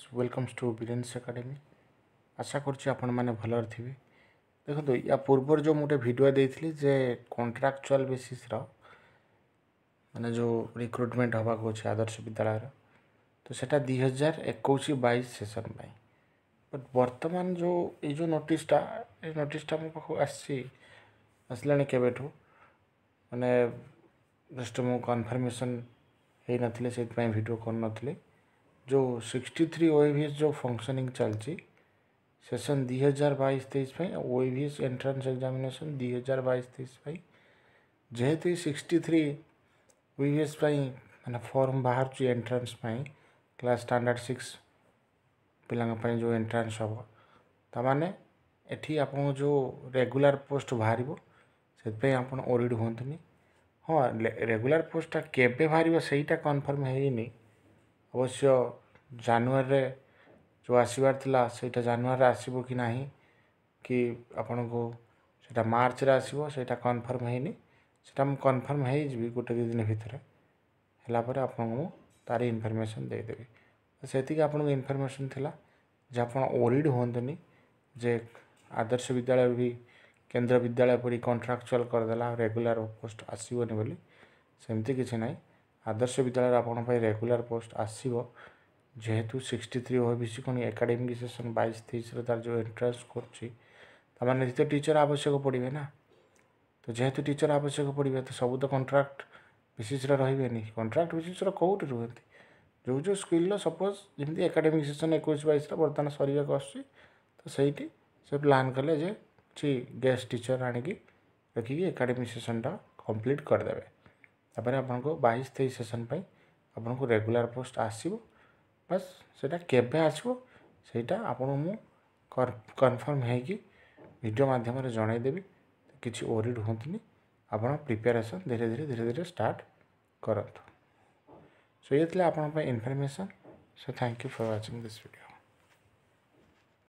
friends welcomes to Biren's academy ଆଶା କରୁଛି ଆପଣମାନେ ଭଲରେ ଥିବେ ଦେଖନ୍ତୁ ୟା ପୂର୍ବରୁ ଯେଉଁ ମୁଁ ଗୋଟେ ଭିଡ଼ିଓ ଦେଇଥିଲି ଯେ କଣ୍ଟ୍ରାକ୍ଚୁଆଲ୍ ବେସିସ୍ର ମାନେ ଯେଉଁ ରିକ୍ରୁଟମେଣ୍ଟ ହେବାକୁ ଅଛି ଆଦର୍ଶ ବିଦ୍ୟାଳୟର ତ ସେଇଟା ଦୁଇ ହଜାର ଏକୋଇଶ ବାଇଶ ସେସନ୍ ପାଇଁ ବଟ୍ ବର୍ତ୍ତମାନ ଯେଉଁ ଏଇ ଯେଉଁ ନୋଟିସ୍ଟା ଏ ନୋଟିସ୍ଟା ମୋ ପାଖକୁ ଆସିଛି ଆସିଲାଣି କେବେଠୁ ମାନେ ଜଷ୍ଟ ମୁଁ କନଫର୍ମେସନ୍ ହେଇନଥିଲି ସେଇଥିପାଇଁ ଭିଡ଼ିଓ କରୁନଥିଲି जो 63 थ्री एस जो फंक्शनिंग चलती सेसन दुई हजार बैस तेईस ओ भी एस एंट्रान्स एक्जामेसन दुई हजार बैस तेईस जेहेतु सिक्सटी थ्री ओस मैं फर्म बाहर एंट्रान्स क्लास स्टाणार्ड सिक्स पिला जो एंट्रान्स हम तमें एटी आप जो रेगुलर पोस्ट बाहर से आपड़ हूँ हाँ रेगुलर पोस्टा के बाहर से कनफर्म है अवश्य जानुर जो आसवर था सहीटा जानुर आसब कि ना कि आपण को सीटा मार्च आसो होनी सीटा है कनफर्म हो गोटे दुदिन भितर है मु तार इनफर्मेसन देदेवि से आप इनफर्मेसन थी जहाँ ओरीड हूँ जे आदर्श विद्यालय भी केन्द्र विद्यालय पूरी कंट्राक्चुआल करदेला रेगुला पोस्ट आसबोनी सेमती किसी नाई ଆଦର୍ଶ ବିଦ୍ୟାଳୟରେ ଆପଣଙ୍କ ପାଇଁ ରେଗୁଲାର ପୋଷ୍ଟ ଆସିବ ଯେହେତୁ sixty three O B C ପୁଣି ଏକାଡେମିକ୍ ସେସନ୍ ବାଇଶ ତେଇଶରେ ତା'ର ଯେଉଁ ଏଣ୍ଟ୍ରାନ୍ସ କରୁଛି ତା'ମାନେ ତ ଟିଚର୍ ଆବଶ୍ୟକ ପଡ଼ିବେ ନା ତ ଯେହେତୁ ଟିଚର୍ ଆବଶ୍ୟକ ପଡ଼ିବେ ତ ସବୁ ତ କଣ୍ଟ୍ରାକ୍ଟ ବିସିସ୍ରେ ରହିବେନି କଣ୍ଟ୍ରାକ୍ଟ ବିସିସ୍ର କେଉଁଠି ରୁହନ୍ତି ଯେଉଁ ଯେଉଁ ସ୍କିଲ୍ର ସପୋଜ୍ ଯେମିତି ଏକାଡେମିକ୍ ସେସନ୍ ଏକୋଇଶ ବାଇଶରେ ବର୍ତ୍ତମାନ ସରିବାକୁ ଆସୁଛି ତ ସେଇଠି ସେ ପ୍ଲାନ୍ କଲେ ଯେ କିଛି ଗେଷ୍ଟ ଟିଚର୍ ଆଣିକି ରଖିକି ଏକାଡେମିକ୍ ସେସନ୍ଟା କମ୍ପ୍ଲିଟ୍ କରିଦେବେ ତାପରେ ଆପଣଙ୍କୁ ବାଇଶ ତେଇଶ ସେସନ୍ ପାଇଁ ଆପଣଙ୍କୁ ରେଗୁଲାର ପୋଷ୍ଟ ଆସିବ ବାସ୍ ସେଇଟା କେବେ ଆସିବ ସେଇଟା ଆପଣଙ୍କୁ ମୁଁ କନଫର୍ମ ହେଇକି ଭିଡ଼ିଓ ମାଧ୍ୟମରେ ଜଣାଇଦେବି କିଛି ଓରିଡ଼ ହୁଅନ୍ତୁନି ଆପଣ ପ୍ରିପାରେସନ୍ ଧୀରେ ଧୀରେ ଧୀରେ ଧୀରେ ଷ୍ଟାର୍ଟ କରନ୍ତୁ ସୋ ଇଏ ଥିଲା ଆପଣଙ୍କ ପାଇଁ information so thank you for watching this video